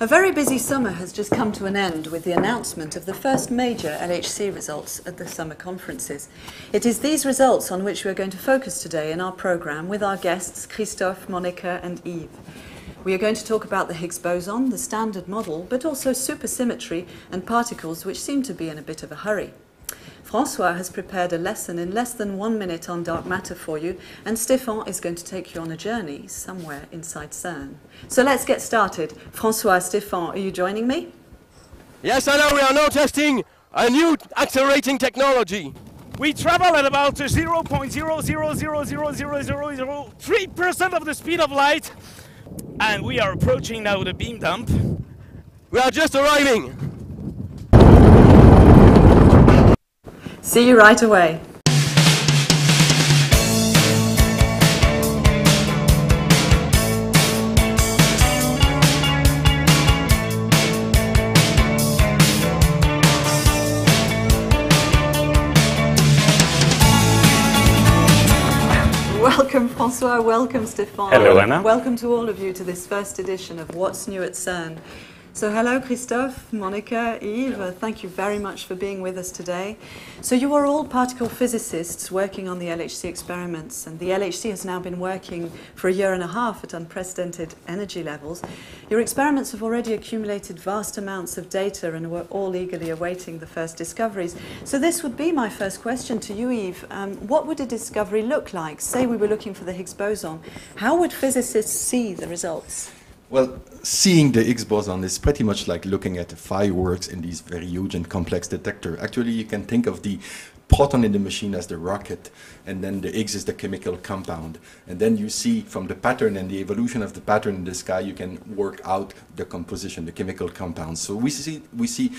A very busy summer has just come to an end with the announcement of the first major LHC results at the summer conferences. It is these results on which we are going to focus today in our programme with our guests Christophe, Monica and Yves. We are going to talk about the Higgs boson, the standard model, but also supersymmetry and particles which seem to be in a bit of a hurry. Francois has prepared a lesson in less than one minute on dark matter for you, and Stéphane is going to take you on a journey somewhere inside CERN. So let's get started. Francois, Stéphane, are you joining me? Yes, Anna, we are now testing a new accelerating technology. We travel at about 0.0000003% of the speed of light, and we are approaching now the beam dump. We are just arriving. See you right away. Welcome, Francois. Welcome, Stéphane. Hello, Anna. Welcome to all of you to this first edition of What's New at CERN. So, hello, Christophe, Monica, Yves. uh, Thank you very much for being with us today. So, you are all particle physicists working on the LHC experiments, and the LHC has now been working for a year and a half at unprecedented energy levels. Your experiments have already accumulated vast amounts of data, and we're all eagerly awaiting the first discoveries. So, this would be my first question to you, Yves. Um, what would a discovery look like? Say we were looking for the Higgs boson. How would physicists see the results? Well, seeing the Higgs boson is pretty much like looking at fireworks in these very huge and complex detector. Actually, you can think of the proton in the machine as the rocket, and then the Higgs is the chemical compound. And then you see from the pattern and the evolution of the pattern in the sky, you can work out the composition, the chemical compounds. So we see we see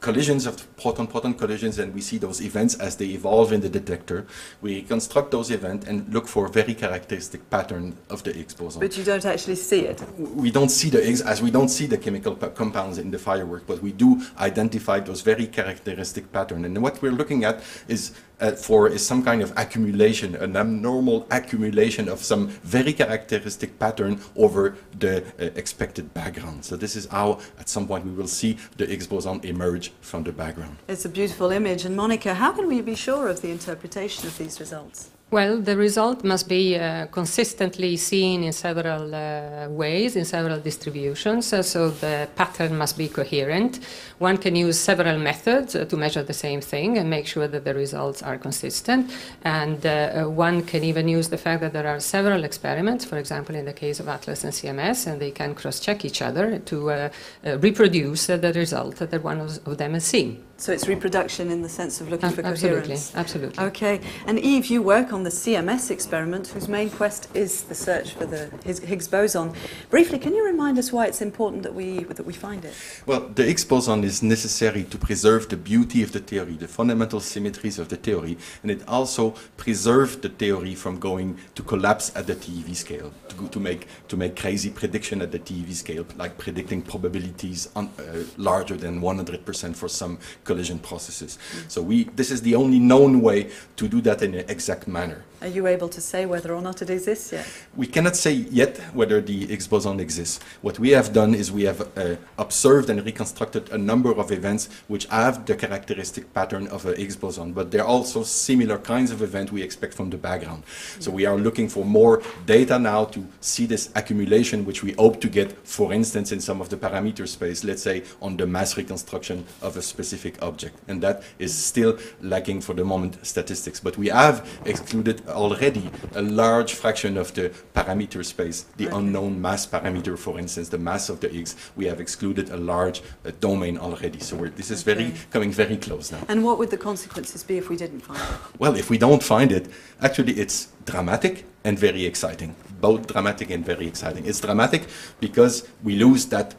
collisions of proton-proton collisions and we see those events as they evolve in the detector. We construct those events and look for very characteristic pattern of the Higgs boson. But you don't actually see it. we don't see the Higgs as we don't see the chemical compounds in the firework, but we do identify those very characteristic pattern. And what we're looking at is uh, for is some kind of accumulation, an abnormal accumulation of some very characteristic pattern over the uh, expected background. So this is how, at some point, we will see the Higgs boson emerge from the background. It's a beautiful image. And Monica, how can we be sure of the interpretation of these results? Well, the result must be uh, consistently seen in several uh, ways, in several distributions, uh, so the pattern must be coherent. One can use several methods uh, to measure the same thing and make sure that the results are consistent. And uh, one can even use the fact that there are several experiments, for example, in the case of Atlas and CMS, and they can cross check each other to uh, reproduce the result that one of of them has seen. So it's reproduction in the sense of looking Ab- for coherence. absolutely. absolutely. Okay. And Yves, you work on the CMS experiment, whose main quest is the search for the Higgs Higgs boson. Briefly, can you remind us why it's important that we that we find it? Well, the Higgs boson is necessary to preserve the beauty of the theory, the fundamental symmetries of the theory, and it also preserves the theory from going to collapse at the TeV scale, to, to make to make crazy prediction at the TeV scale, like predicting probabilities on, uh, larger than 100% for some collision processes. So we this is the only known way to do that in an exact manner. Are you able to say whether or not it exists yet? We cannot say yet whether the Higgs boson exists. What we have done is we have uh, observed and reconstructed a number of events which have the characteristic pattern of a Higgs boson, but there are also similar kinds of events we expect from the background. So we are looking for more data now to see this accumulation, which we hope to get, for instance, in some of the parameter space, let's say on the mass reconstruction of a specific object. And that is still lacking for the moment statistics. But we have excluded already a large fraction of the parameter space, the Okay. unknown mass parameter, for instance, the mass of the Higgs. We have excluded a large uh, domain already. So we're, this is very Okay. coming very close now. And what would the consequences be if we didn't find it? Well, if we don't find it, actually it's dramatic and very exciting. Both dramatic and very exciting. It's dramatic because we lose that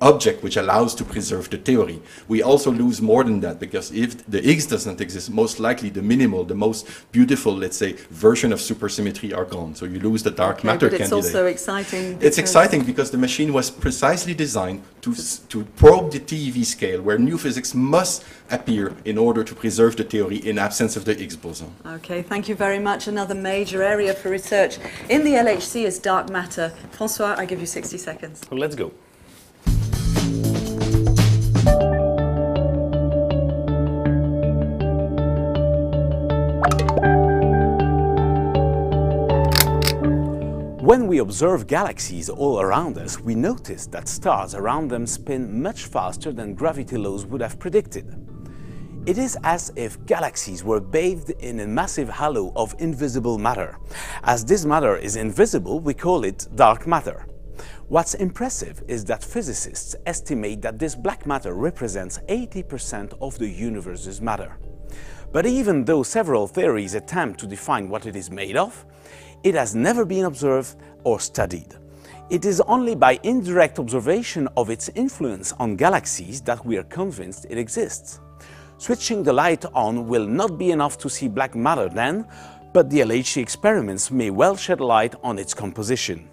object which allows to preserve the theory. We also lose more than that because if the Higgs does not exist, most likely the minimal, the most beautiful, let's say, version of supersymmetry are gone. So you lose the dark Okay, matter but it's candidate. also exciting. It's exciting because the machine was precisely designed to, to probe the TeV scale, where new physics must appear in order to preserve the theory in absence of the Higgs boson. Okay, thank you very much. Another major area for research in the LHC is dark matter. Francois, I give you 60 seconds. So let's go. When we observe galaxies all around us, we notice that stars around them spin much faster than gravity laws would have predicted. It is as if galaxies were bathed in a massive halo of invisible matter. As this matter is invisible, we call it dark matter. What's impressive is that physicists estimate that this black matter represents 80% of the universe's matter. But even though several theories attempt to define what it is made of, it has never been observed or studied. It is only by indirect observation of its influence on galaxies that we are convinced it exists. Switching the light on will not be enough to see black matter then, but the LHC experiments may well shed light on its composition.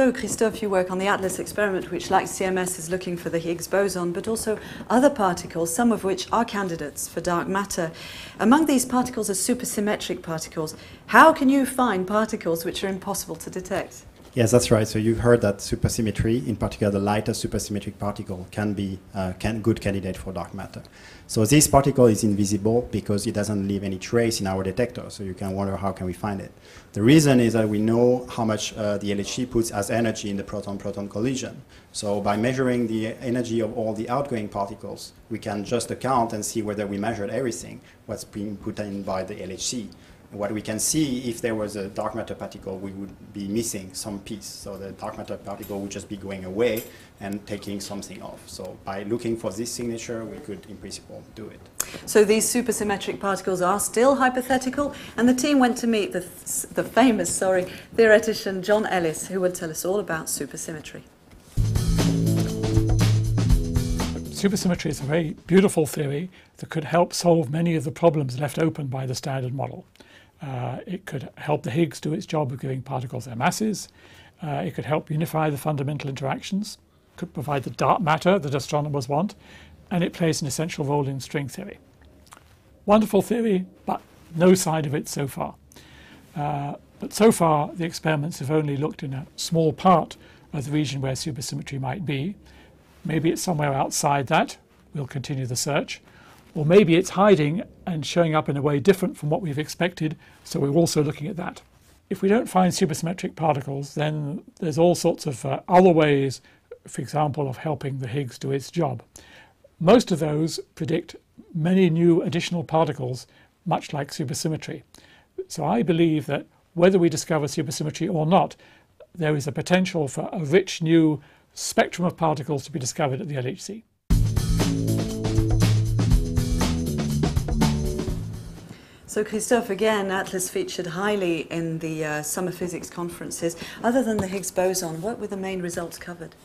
So, Christophe, you work on the ATLAS experiment, which, like CMS, is looking for the Higgs boson, but also other particles, some of which are candidates for dark matter. Among these particles are supersymmetric particles. How can you find particles which are impossible to detect? Yes, that's right. So you've heard that supersymmetry, in particular the lighter supersymmetric particle, can be a uh, can, good candidate for dark matter. So this particle is invisible because it doesn't leave any trace in our detector. So you can wonder how can we find it. The reason is that we know how much uh, the LHC puts as energy in the proton-proton collision. So by measuring the energy of all the outgoing particles, we can just account and see whether we measured everything, what's being put in by the LHC what we can see, if there was a dark matter particle, we would be missing some piece. So the dark matter particle would just be going away and taking something off. So by looking for this signature, we could, in principle, do it. So these supersymmetric particles are still hypothetical, and the team went to meet the, the famous, sorry, theoretician John Ellis, who would tell us all about supersymmetry. Supersymmetry is a very beautiful theory that could help solve many of the problems left open by the standard model. Uh, it could help the Higgs do its job of giving particles their masses. Uh, it could help unify the fundamental interactions, could provide the dark matter that astronomers want, and it plays an essential role in string theory. Wonderful theory, but no sign of it so far. Uh, but so far, the experiments have only looked in a small part of the region where supersymmetry might be. Maybe it's somewhere outside that. We'll continue the search. Or maybe it's hiding and showing up in a way different from what we've expected, so we're also looking at that. If we don't find supersymmetric particles, then there's all sorts of uh, other ways, for example, of helping the Higgs do its job. Most of those predict many new additional particles, much like supersymmetry. So I believe that whether we discover supersymmetry or not, there is a potential for a rich new spectrum of particles to be discovered at the LHC. So, Christophe, again, Atlas featured highly in the uh, summer physics conferences. Other than the Higgs boson, what were the main results covered?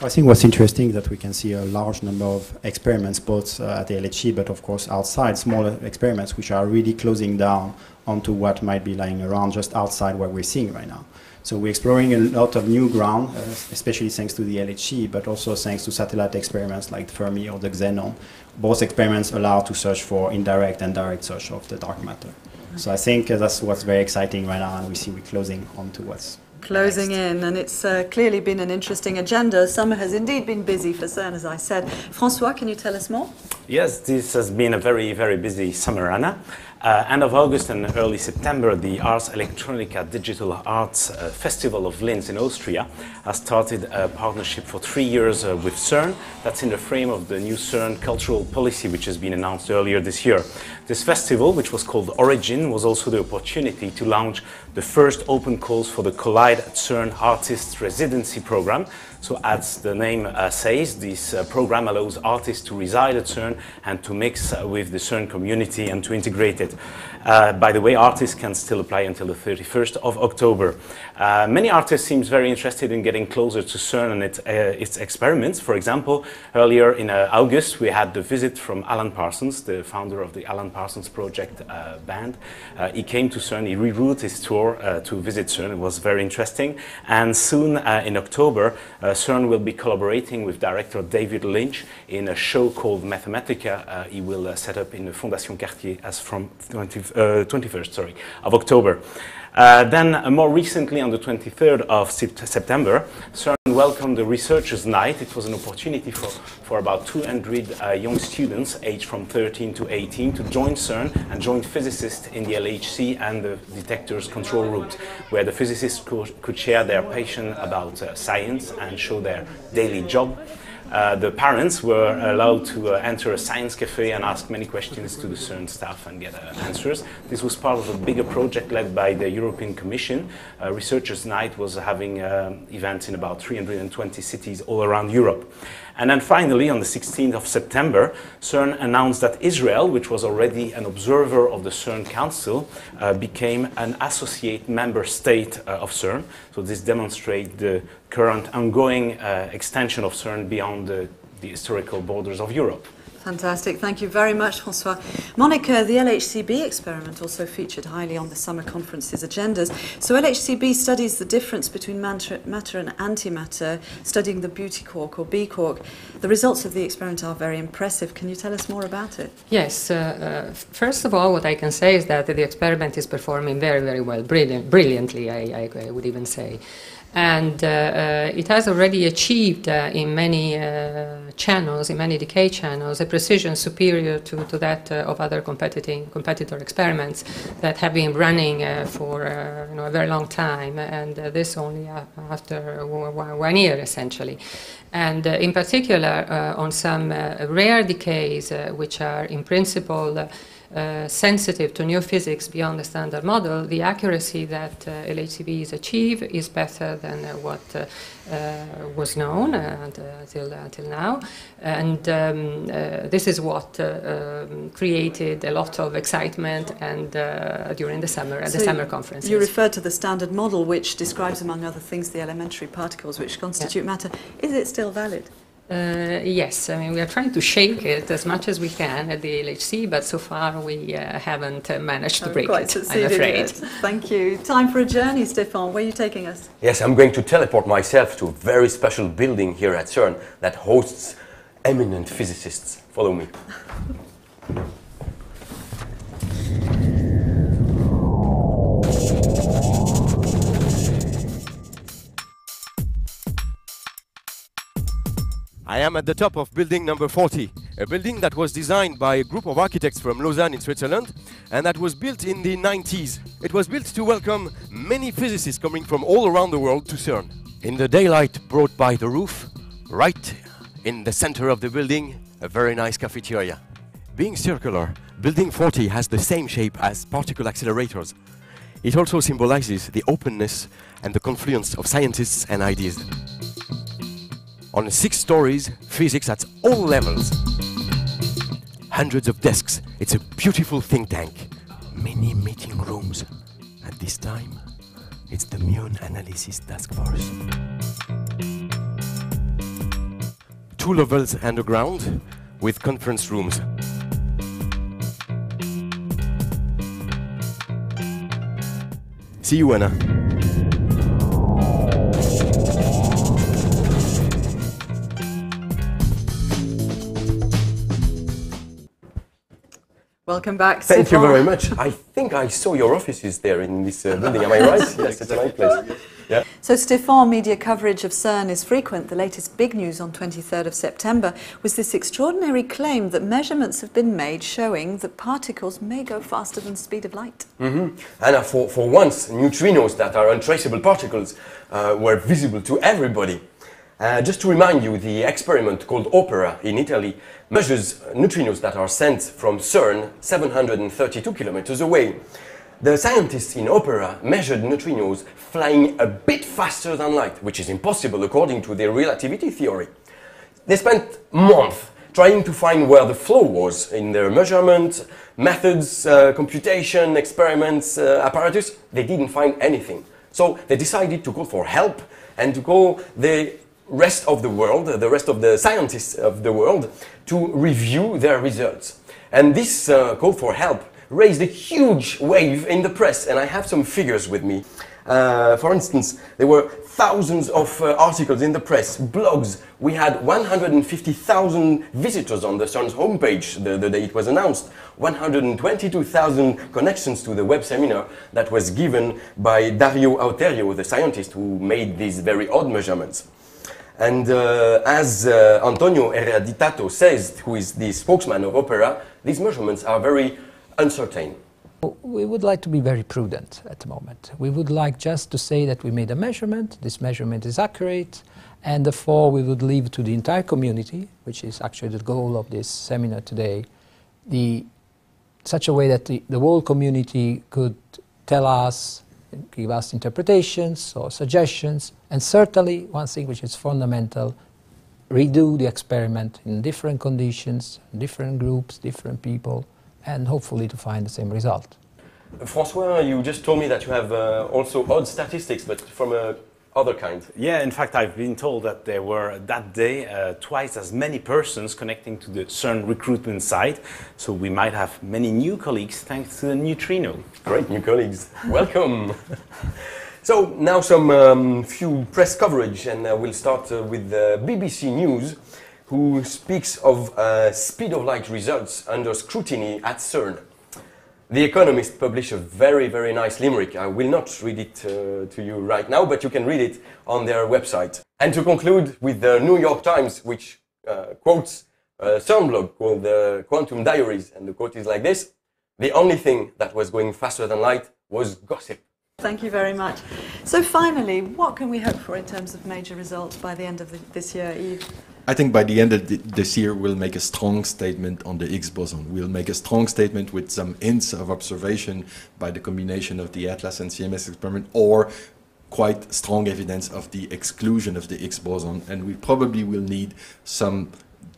I think what's interesting is that we can see a large number of experiments, both uh, at the LHC, but of course outside, smaller experiments, which are really closing down onto what might be lying around just outside what we're seeing right now. So we're exploring a lot of new ground, uh, especially thanks to the LHC, but also thanks to satellite experiments like Fermi or the Xenon. Both experiments allow to search for indirect and direct search of the dark matter. So I think uh, that's what's very exciting right now, and we see we're closing on to what's closing next. in, and it's uh, clearly been an interesting agenda. Summer has indeed been busy for CERN, as I said. Francois, can you tell us more? Yes, this has been a very, very busy summer, Anna. Uh, end of August and early September, the Ars Electronica Digital Arts uh, Festival of Linz in Austria has started a partnership for three years uh, with CERN. That's in the frame of the new CERN cultural policy, which has been announced earlier this year. This festival, which was called Origin, was also the opportunity to launch the first open calls for the Collide at CERN Artists Residency Program, so as the name uh, says, this uh, program allows artists to reside at CERN and to mix uh, with the CERN community and to integrate it. Uh, by the way, artists can still apply until the 31st of October. Uh, many artists seem very interested in getting closer to CERN and it, uh, its experiments. For example, earlier in August, we had the visit from Alan Parsons, the founder of the Alan Parsons Project band. he came to CERN, he rerouted his tour to visit CERN. It was very interesting. And soon in October, uh, CERN will be collaborating with director David Lynch in a show called Mathematica. Uh, he will uh, set up in the Fondation Cartier as from 20, 21st sorry, of October. Uh, then, uh, more recently, on the 23rd of September, CERN welcomed the Researchers' Night. It was an opportunity for, for about 200 uh, young students, aged from 13 to 18, to join CERN and join physicists in the LHC and the detectors control rooms, where the physicists could, could share their passion about uh, science and show their daily job. Uh, the parents were allowed to uh, enter a science cafe and ask many questions to the CERN staff and get uh, answers. This was part of a bigger project led by the European Commission. Uh, Researchers' Night was having um, events in about 320 cities all around Europe. And then finally, on the 16th of September, CERN announced that Israel, which was already an observer of the CERN Council, uh, became an associate member state uh, of CERN. So this demonstrates the current ongoing uh, extension of CERN beyond the, the historical borders of Europe. Fantastic. Thank you very much, Francois. Monica, the LHCb experiment also featured highly on the summer conference's agendas. So LHCb studies the difference between matter, matter and antimatter, studying the beauty quark or B quark. The results of the experiment are very impressive. Can you tell us more about it? Yes. Uh, uh, first of all, what I can say is that the experiment is performing very, very well, brilliant, brilliantly, I, I, I would even say and uh, uh, it has already achieved uh, in many uh, channels, in many decay channels, a precision superior to, to that uh, of other competing competitor experiments that have been running uh, for you know, a very long time, and this only after one year essentially. And in particular, on some rare decays, which are in principle uh, sensitive to new physics beyond the standard model, the accuracy that uh, LHCb's achieve is better than uh, what uh, uh, was known until, until now. And um, this is what um, created a lot of excitement and during the summer, at so the summer conferences. You referred to the standard model, which describes, among other things, the elementary particles which constitute yeah. matter. Is it still valid? Uh, yes, I mean, we are trying to shake it as much as we can at the LHC, but so far we uh, haven't uh, managed to break it, I'm afraid. It. Thank you. Time for a journey, Stéphane. Where are you taking us? Yes, I'm going to teleport myself to a very special building here at CERN that hosts eminent physicists. Follow me. I am at the top of building number 40, a building that was designed by a group of architects from Lausanne in Switzerland and that was built in the 90s. It was built to welcome many physicists coming from all around the world to CERN. In the daylight brought by the roof, right in the center of the building, a very nice cafeteria. Being circular, building 40 has the same shape as particle accelerators. It also symbolizes the openness and the confluence of scientists and ideas on six stories, physics at all levels. Hundreds of desks. It's a beautiful think tank. Many meeting rooms. At this time, it's the Muon Analysis Task Force. Two levels underground with conference rooms. See you, Anna. Welcome back. Thank you very much. I think I saw your offices there in this uh, building. Am I right? yes, it's a nice place. Yeah. So, Stéphane, media coverage of CERN is frequent. The latest big news on 23rd of September was this extraordinary claim that measurements have been made showing that particles may go faster than the speed of light. Mm-hmm. And uh, for, for once, neutrinos that are untraceable particles uh, were visible to everybody. Uh, just to remind you, the experiment called OPERA in Italy measures neutrinos that are sent from CERN 732 kilometers away. The scientists in OPERA measured neutrinos flying a bit faster than light, which is impossible according to their relativity theory. They spent months trying to find where the flow was in their measurement, methods, uh, computation, experiments, uh, apparatus. They didn't find anything. So they decided to call for help and to call the rest of the world, the rest of the scientists of the world, to review their results. And this uh, call for help raised a huge wave in the press, and I have some figures with me. Uh, for instance, there were thousands of uh, articles in the press, blogs. We had 150,000 visitors on the CERN's homepage the, the day it was announced, 122,000 connections to the web seminar that was given by Dario Autiero, the scientist who made these very odd measurements. And uh, as uh, Antonio Ereditato says, who is the spokesman of Opera, these measurements are very uncertain. We would like to be very prudent at the moment. We would like just to say that we made a measurement, this measurement is accurate, and therefore we would leave to the entire community, which is actually the goal of this seminar today, the, such a way that the, the whole community could tell us, give us interpretations or suggestions, and certainly one thing which is fundamental, redo the experiment in different conditions, different groups, different people, and hopefully to find the same result. Francois, you just told me that you have uh, also odd statistics, but from a other kind. Yeah, in fact, I've been told that there were that day uh, twice as many persons connecting to the CERN recruitment site. So we might have many new colleagues thanks to the neutrino. Great new colleagues. Welcome. so now some um, few press coverage, and uh, we'll start uh, with the BBC News, who speaks of uh, speed of light results under scrutiny at CERN. The Economist published a very, very nice limerick. I will not read it uh, to you right now, but you can read it on their website. And to conclude with the New York Times, which uh, quotes a CERN blog called the Quantum Diaries, and the quote is like this The only thing that was going faster than light was gossip. Thank you very much. So, finally, what can we hope for in terms of major results by the end of the, this year, Yves? I think by the end of the, this year, we'll make a strong statement on the Higgs boson. We'll make a strong statement with some hints of observation by the combination of the ATLAS and CMS experiment, or quite strong evidence of the exclusion of the Higgs boson. And we probably will need some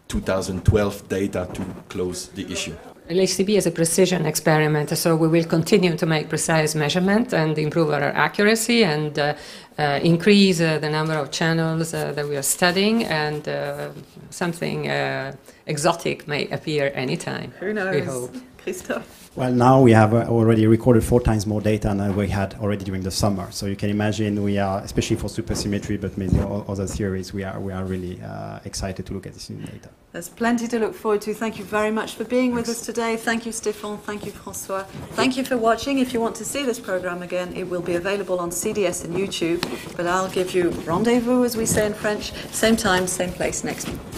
2012 data to close the issue. LHCb is a precision experiment, so we will continue to make precise measurement and improve our accuracy and uh, uh, increase uh, the number of channels uh, that we are studying, and uh, something uh, exotic may appear anytime. Who knows? We hope. Christophe. Well, now we have uh, already recorded four times more data than we had already during the summer. So you can imagine we are, especially for supersymmetry, but maybe all other theories, we are, we are really uh, excited to look at this new data. There's plenty to look forward to. Thank you very much for being with us today. Thank you, Stéphane. Thank you, Francois. Thank you for watching. If you want to see this program again, it will be available on CDS and YouTube. But I'll give you rendezvous, as we say in French, same time, same place next week.